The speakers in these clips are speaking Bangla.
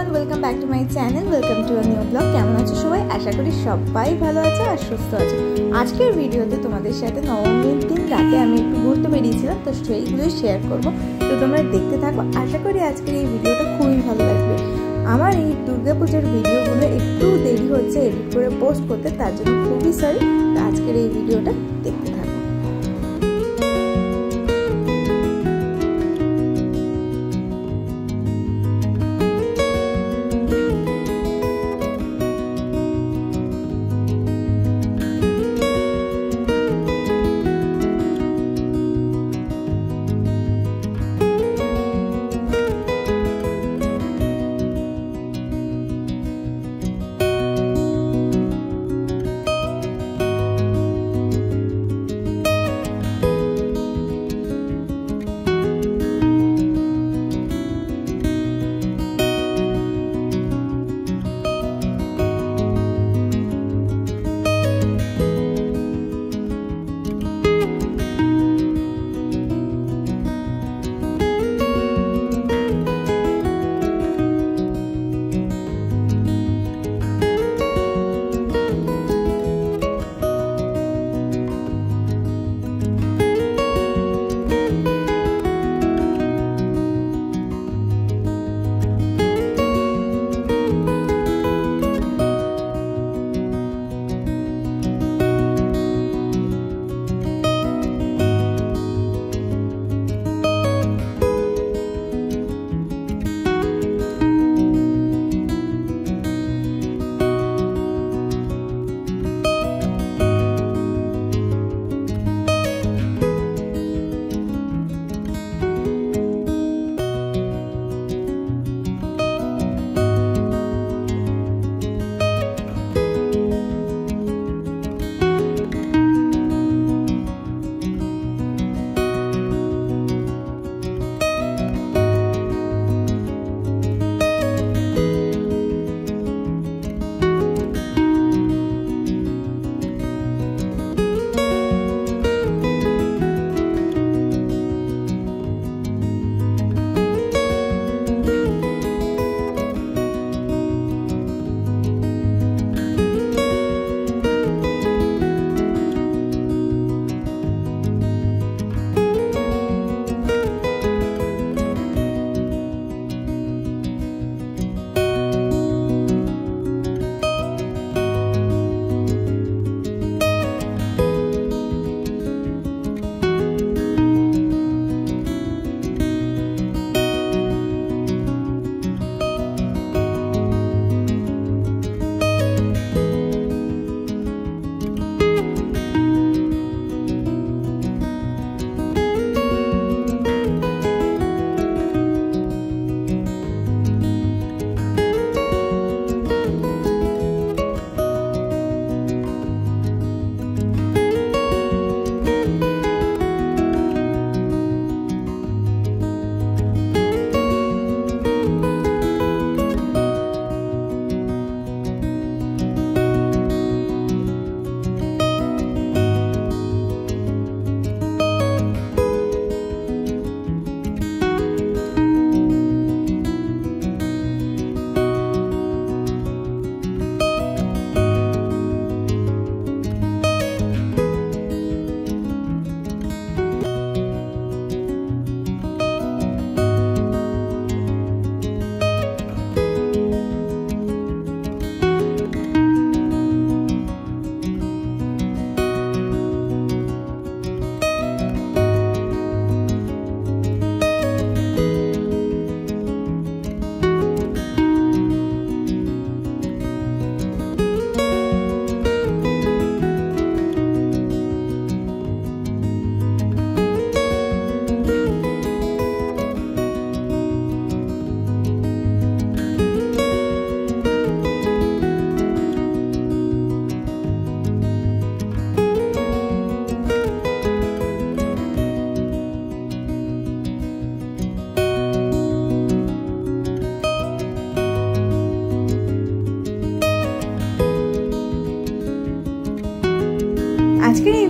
Everyone welcome back to my channel welcome to a new blog কেমন আছো সবাই? আশা করি সবাই ভালো আছে আর সুস্থ আছে। আজকের ভিডিওতে তোমাদের সাথে নবমীর দিন রাতে আমি একটু ঘুরতে বেরিয়েছিলাম, তো সেইগুলোই শেয়ার করব। তো তোমরা দেখতে থাকো, আশা করি আজকের এই ভিডিওটা খুবই ভালো লাগবে। আমার এই দুর্গাপুজোর ভিডিওগুলো একটু দেরি হচ্ছে, এডিট করে পোস্ট করতে, তার জন্য খুবই সরি আজকের এই ভিডিওটা দেখতে থাকো।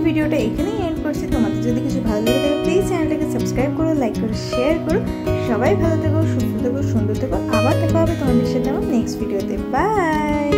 ভিডিওটা এখানেই এন্ড করছি। তোমাদের যদি কিছু ভালো লাগে তাহলে প্লিজ চ্যানেলটাকে সাবস্ক্রাইব করো লাইক করো শেয়ার করো। সবাই ভালো থেকো, সুস্থ থেকো, সুন্দর থেকো। আবার দেখা হবে তোমাদের সাথে আমার নেক্সট ভিডিওতে বাই